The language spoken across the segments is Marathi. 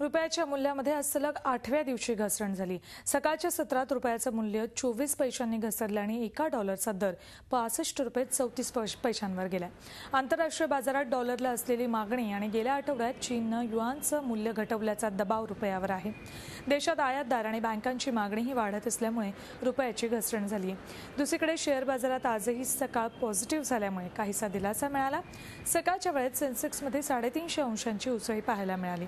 रुपयाच्या मूल्यामध्ये आज सलग आठव्या दिवशी घसरण झाली. सकाळच्या सत्रात रुपयाचं मूल्य चोवीस पैशांनी घसरलं आणि एका डॉलरचा दर पासष्ट रुपये चौतीस पैशांवर गेलाय. आंतरराष्ट्रीय बाजारात डॉलरला असलेली मागणी आणि गेल्या आठवड्यात चीननं युआनचं मूल्य घटवल्याचा दबाव रुपयावर आहे. देशात आयातदार आणि बँकांची मागणीही वाढत असल्यामुळे रुपयाची घसरण झाली दुसरीकडे शेअर बाजारात आजही सकाळ पॉझिटिव्ह झाल्यामुळे काहीसा दिलासा मिळाला. सकाळच्या वेळेत सेन्सेक्समध्ये साडेतीनशे अंशांची उसळी पाहायला मिळाली.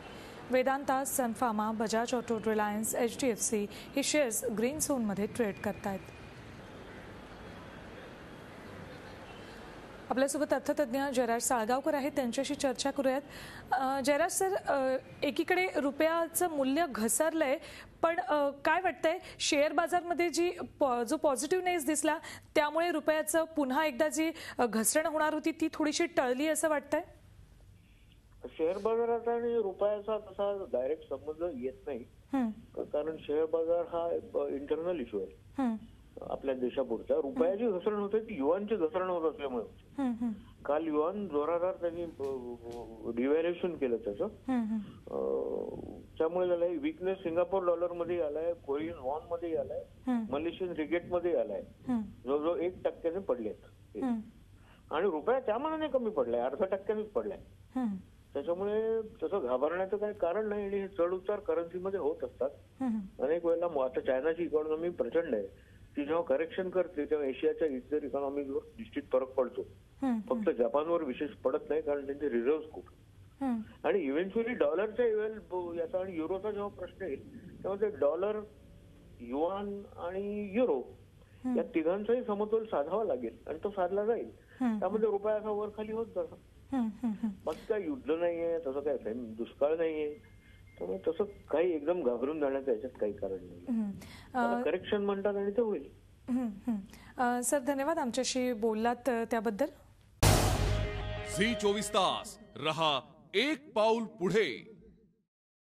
Vedanta Sun Pharma Bajaj auto Reliance H D F C ही शेअर्स ग्रीन झोनमध्ये ट्रेड करतायत. आपल्यासोबत अर्थतज्ञ जयराज साळगावकर आहेत. त्यांच्याशी चर्चा करूयात. जयराज सर एकीकडे रुपयाचं मूल्य घसरलंय पण काय वाटतंय? शेअर बाजारमध्ये जी पॉ- जो पॉझिटिव्हनेस दिसला त्यामुळे रुपयाचं पुन्हा एकदा जी घसरण होणार होती ती थोडीशी टळली असं वाटतंय? शेअर बाजाराचा आणि रुपयाचा तसा डायरेक्ट संबंध येत नाही. कारण शेअर बाजार हा इंटरनल इश्यू आहे. आपल्या देशापुरता. रुपयाची घसरण होते ती युवानची घसरण होत असल्यामुळे होते. काल युवान जोरादार त्यांनी डिव्हॅल्युएशन केलं त्याचं. त्यामुळे झालंय विकनेस सिंगापूर डॉलरमध्ये आलाय कोरियन वॉनमध्ये आलाय मलेशियन रिगेटमध्ये आलाय. जवळजवळ एक टक्क्याने पडलेत. आणि रुपया त्या मानाने कमी पडलाय अर्धा टक्क्यानेच पडलाय. त्याच्यामुळे तसं घाबरण्याचं काही कारण नाही आणि हे चढ उतार करन्सीमध्ये होत असतात. अनेक वेळेला आता चायनाची इकॉनॉमी प्रचंड आहे. ती जेव्हा करेक्शन करते तेव्हा एशियाच्या इतर इकॉनॉमीवर निश्चित फरक पडतो. फक्त जपानवर विशेष पडत नाही कारण त्यांचे रिझर्व्ह खूप आणि इव्हेंच्युअली डॉलरच्या इव्हेल याचा आणि युरोचा जेव्हा प्रश्न येईल तेव्हा ते डॉलर युआन आणि युरो या तिघांचाही समतोल साधावा लागेल आणि तो साधला जाईल. त्यामध्ये रुपया असा वर खाली होत जातो. हं, हं, हं. बाकी काय युद्ध नाहीये तसं काय सैम- दुष्काळ नाहीये त्यामुळे तसं काही एकदम घाबरून जाण्याचं याच्यात काही कारण नाही हं. करेक्शन म्हणतात आणि ते होईल हं, हं. सर धन्यवाद आमच्याशी बोललात त्याबद्दल झी चोवीस तास रहा एक पाऊल पुढे